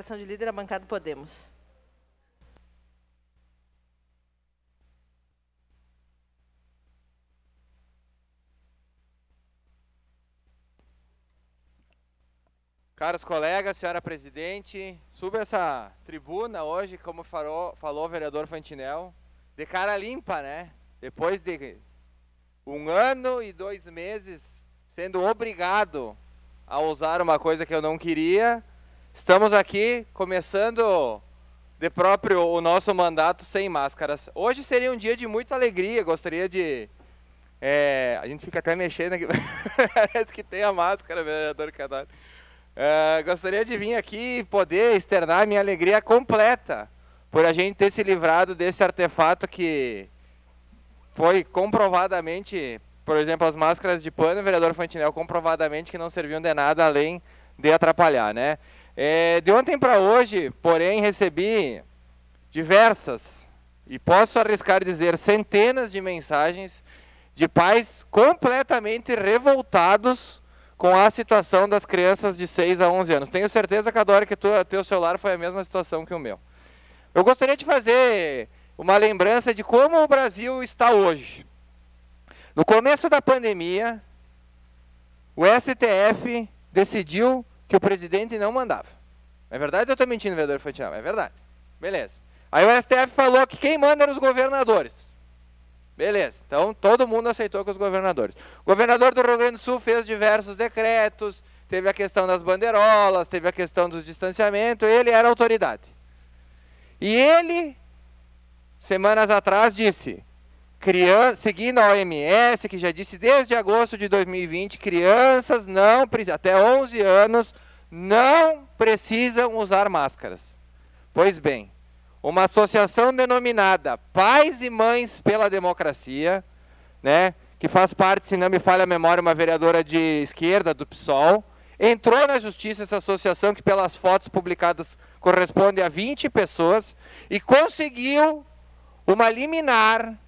Declaração de líder, a bancada Podemos. Caros colegas, senhora presidente, suba essa tribuna hoje, como falou, falou o vereador Fantinel, de cara limpa, né? Depois de um ano e dois meses sendo obrigado a usar uma coisa que eu não queria, estamos aqui começando de próprio o nosso mandato sem máscaras. Hoje seria um dia de muita alegria, gostaria de... É, a gente fica até mexendo aqui, parece que tem a máscara, vereador Cadar. Uh, gostaria de vir aqui e poder externar minha alegria completa por a gente ter se livrado desse artefato que foi comprovadamente, por exemplo, as máscaras de pano, vereador Fantinel, comprovadamente que não serviam de nada além de atrapalhar, né? É, de ontem para hoje, porém, recebi diversas, e posso arriscar dizer centenas de mensagens de pais completamente revoltados com a situação das crianças de 6 a 11 anos. Tenho certeza, Cadore, que o teu celular foi a mesma situação que o meu. Eu gostaria de fazer uma lembrança de como o Brasil está hoje. No começo da pandemia, o STF decidiu que o presidente não mandava. É verdade ou eu estou mentindo, vereador Fantinal? É verdade. Beleza. Aí o STF falou que quem manda eram os governadores. Beleza, então todo mundo aceitou com os governadores. O governador do Rio Grande do Sul fez diversos decretos, teve a questão das bandeirolas, teve a questão do distanciamento, ele era autoridade. E ele, semanas atrás, disse, criança, seguindo a OMS, que já disse desde agosto de 2020, crianças não até 11 anos não precisam usar máscaras. Pois bem, uma associação denominada Pais e Mães pela Democracia, né, que faz parte, se não me falha a memória, uma vereadora de esquerda do PSOL, entrou na justiça essa associação, que pelas fotos publicadas corresponde a 20 pessoas, e conseguiu uma liminar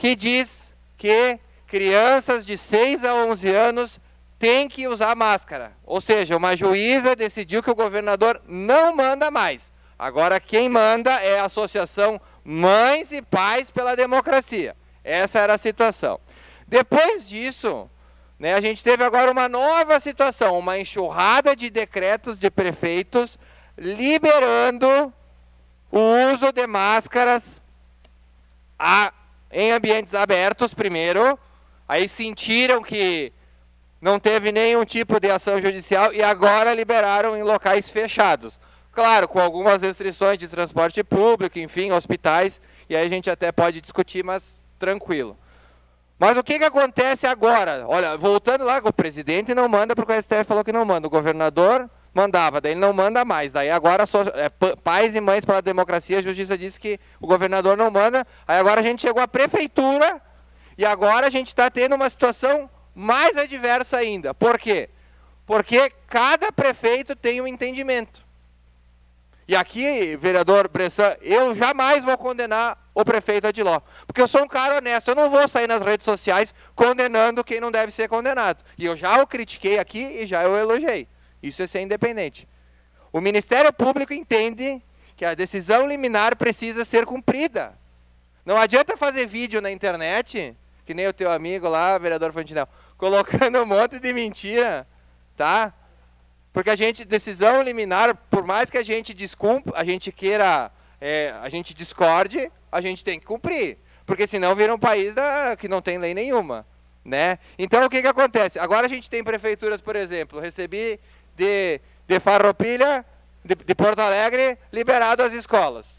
que diz que crianças de 6 a 11 anos têm que usar máscara. Ou seja, uma juíza decidiu que o governador não manda mais. Agora quem manda é a Associação Mães e Pais pela Democracia. Essa era a situação. Depois disso, né, a gente teve agora uma nova situação, uma enxurrada de decretos de prefeitos liberando o uso de máscaras a, em ambientes abertos primeiro, aí sentiram que não teve nenhum tipo de ação judicial e agora liberaram em locais fechados. Claro, com algumas restrições de transporte público, enfim, hospitais, e aí a gente até pode discutir, mas tranquilo. Mas o que, que acontece agora? Olha, voltando lá, o presidente não manda porque o STF falou que não manda. O governador mandava, daí ele não manda mais. Daí agora, só, é, pais e mães pela democracia, a justiça disse que o governador não manda. Aí agora a gente chegou à prefeitura e agora a gente está tendo uma situação mais adversa ainda. Por quê? Porque cada prefeito tem um entendimento. E aqui, vereador Bressan, eu jamais vou condenar o prefeito Adiló. Porque eu sou um cara honesto, eu não vou sair nas redes sociais condenando quem não deve ser condenado. E eu já o critiquei aqui e já o elogiei. Isso é ser independente. O Ministério Público entende que a decisão liminar precisa ser cumprida. Não adianta fazer vídeo na internet, que nem o teu amigo lá, vereador Fantinel, colocando um monte de mentira, tá? Porque a gente, decisão liminar, por mais que a gente descumpra, a gente queira, é, a gente discorde, a gente tem que cumprir. Porque senão vira um país da, que não tem lei nenhuma. Né? Então o que, que acontece? Agora a gente tem prefeituras, por exemplo, recebi de, de Farroupilha, de, de Porto Alegre, liberado as escolas.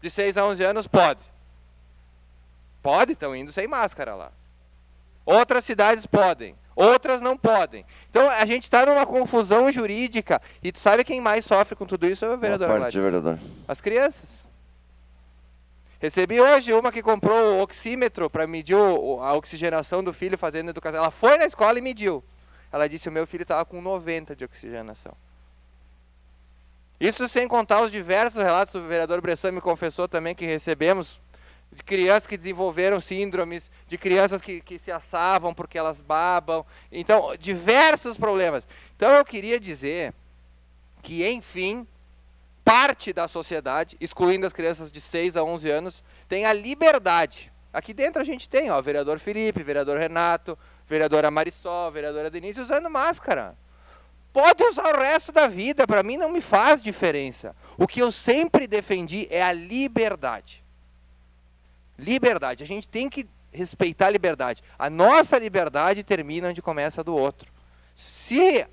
De 6 a 11 anos, pode. Pode, estão indo sem máscara lá. Outras cidades podem outras não podem. Então a gente está numa confusão jurídica e tu sabe quem mais sofre com tudo isso é o vereador parte, vereador. As crianças. Recebi hoje uma que comprou o oxímetro para medir a oxigenação do filho fazendo educação. Ela foi na escola e mediu. Ela disse o meu filho estava com 90 de oxigenação. Isso sem contar os diversos relatos, o vereador Bressan me confessou também que recebemos de crianças que desenvolveram síndromes, de crianças que, que se assavam porque elas babam. Então, diversos problemas. Então, eu queria dizer que, enfim, parte da sociedade, excluindo as crianças de 6 a 11 anos, tem a liberdade. Aqui dentro a gente tem, ó, vereador Felipe, vereador Renato, vereadora Marisol, vereadora Denise usando máscara. Pode usar o resto da vida, para mim não me faz diferença. O que eu sempre defendi é a liberdade. Liberdade. A gente tem que respeitar a liberdade. A nossa liberdade termina onde começa a do outro. Se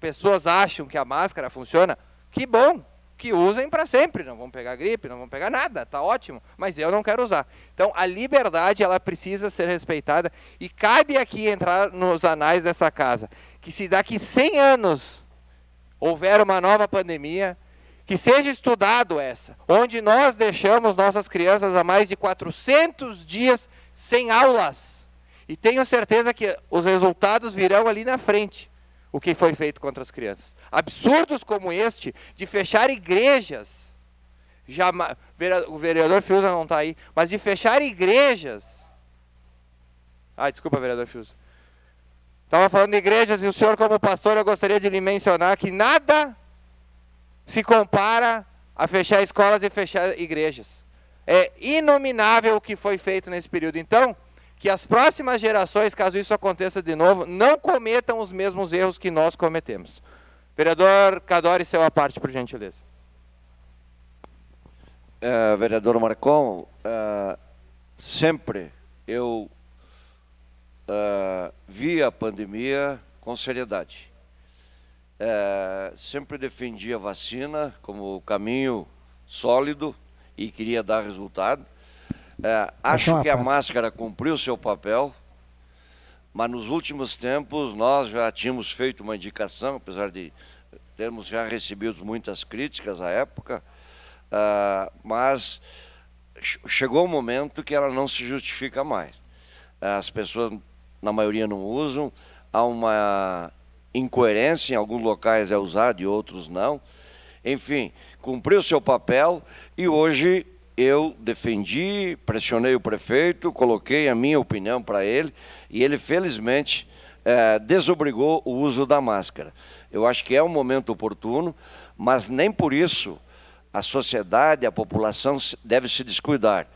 pessoas acham que a máscara funciona, que bom, que usem para sempre, não vão pegar gripe, não vão pegar nada, tá ótimo, mas eu não quero usar. Então a liberdade ela precisa ser respeitada e cabe aqui entrar nos anais dessa casa, que se daqui 100 anos houver uma nova pandemia, que seja estudado essa, onde nós deixamos nossas crianças há mais de 400 dias sem aulas. E tenho certeza que os resultados virão ali na frente, o que foi feito contra as crianças. Absurdos como este, de fechar igrejas, jamais, o vereador Fiuza não está aí, mas de fechar igrejas. Ah, desculpa, vereador Fiuza. Estava falando de igrejas e o senhor, como pastor, eu gostaria de lhe mencionar que nada se compara a fechar escolas e fechar igrejas. É inominável o que foi feito nesse período. Então, que as próximas gerações, caso isso aconteça de novo, não cometam os mesmos erros que nós cometemos. Vereador Cadore, seu a parte, por gentileza. É, vereador Marcon, é, sempre eu é, vi a pandemia com seriedade. É, sempre defendi a vacina como caminho sólido e queria dar resultado. É, acho que a máscara cumpriu seu papel, mas nos últimos tempos nós já tínhamos feito uma indicação, apesar de termos já recebido muitas críticas à época, uh, mas chegou um momento que ela não se justifica mais. As pessoas, na maioria, não usam, há uma incoerência, em alguns locais é usado e outros não. Enfim, cumpriu seu papel e hoje eu defendi, pressionei o prefeito, coloquei a minha opinião para ele e ele felizmente é, desobrigou o uso da máscara. Eu acho que é um momento oportuno, mas nem por isso a sociedade, a população deve se descuidar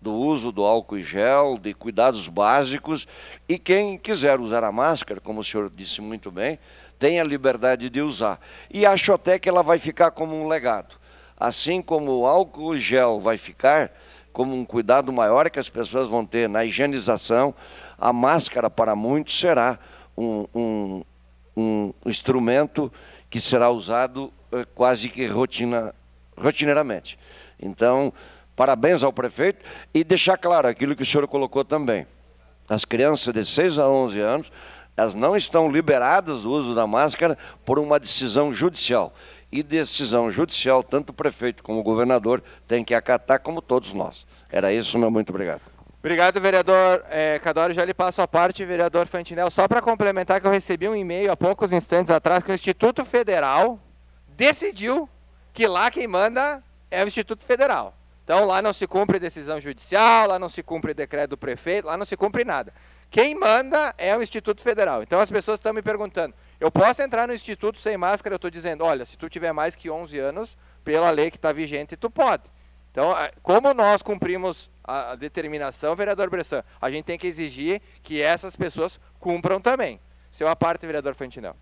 do uso do álcool em gel, de cuidados básicos e quem quiser usar a máscara, como o senhor disse muito bem, tem a liberdade de usar. E acho até que ela vai ficar como um legado. Assim como o álcool gel vai ficar como um cuidado maior que as pessoas vão ter na higienização, a máscara para muitos será um, um, um instrumento que será usado eh, quase que rotina, rotineiramente. Então, parabéns ao prefeito e deixar claro aquilo que o senhor colocou também. As crianças de 6 a 11 anos elas não estão liberadas do uso da máscara por uma decisão judicial. E decisão judicial, tanto o prefeito como o governador têm que acatar, como todos nós. Era isso, meu muito obrigado. Obrigado, vereador é, Cadoro. Já lhe passo a parte, vereador Fantinel. Só para complementar que eu recebi um e-mail há poucos instantes atrás que o Instituto Federal decidiu que lá quem manda é o Instituto Federal. Então lá não se cumpre decisão judicial, lá não se cumpre decreto do prefeito, lá não se cumpre nada. Quem manda é o Instituto Federal. Então as pessoas estão me perguntando, eu posso entrar no Instituto sem máscara? Eu estou dizendo, olha, se tu tiver mais que 11 anos, pela lei que está vigente, tu pode. Então, como nós cumprimos a determinação, vereador Bressan, a gente tem que exigir que essas pessoas cumpram também. Seu a parte, vereador Fantinel.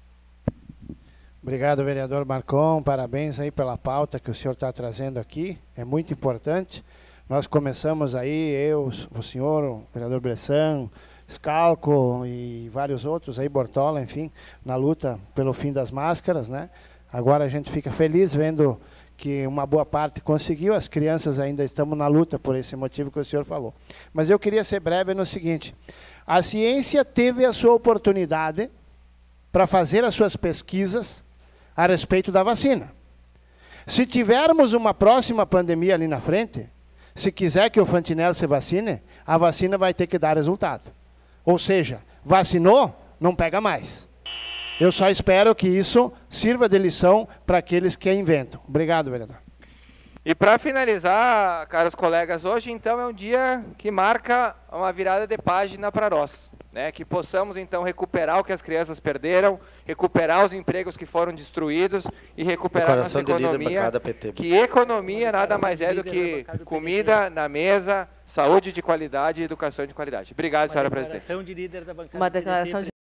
Obrigado, vereador Marcon. Parabéns aí pela pauta que o senhor está trazendo aqui. É muito importante. Nós começamos aí, eu, o senhor, o vereador Bressan, Scalco e vários outros aí, Bortola, enfim, na luta pelo fim das máscaras, né? Agora a gente fica feliz vendo que uma boa parte conseguiu, as crianças ainda estamos na luta por esse motivo que o senhor falou. Mas eu queria ser breve no seguinte: a ciência teve a sua oportunidade para fazer as suas pesquisas a respeito da vacina. Se tivermos uma próxima pandemia ali na frente, se quiser que o Fantinel se vacine, a vacina vai ter que dar resultado. Ou seja, vacinou, não pega mais. Eu só espero que isso sirva de lição para aqueles que inventam. Obrigado, vereador. E para finalizar, caros colegas, hoje então é um dia que marca uma virada de página para nós. né, que possamos então recuperar o que as crianças perderam, recuperar os empregos que foram destruídos e recuperar nossa economia. Que economia nada mais é do que comida na mesa, saúde de qualidade e educação de qualidade. Obrigado, senhora presidente. Uma declaração de